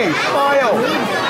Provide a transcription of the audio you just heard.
fucking smile.